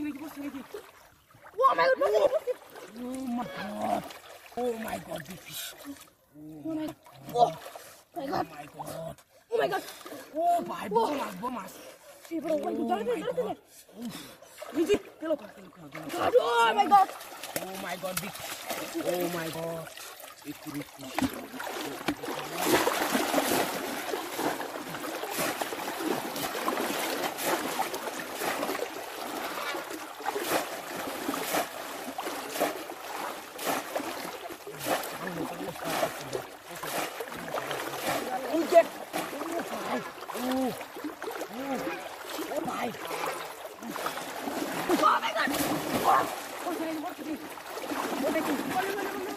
bosnya lagi, bosnya lagi. Oh my god. Oh my god. Oh my god, big fish. Oh my god. Oh my god. Oh my god. Oh my god. Oh, bom mas, bom mas. Eh bro, wait, jangan Oh jangan. God. Oh my god. Oh my god, big. Oh my god. Itu, itu. Injek. Oh, oh my. Oh my god. Oh, bosnya lagi, bosnya lagi. Bosnya lagi. Mana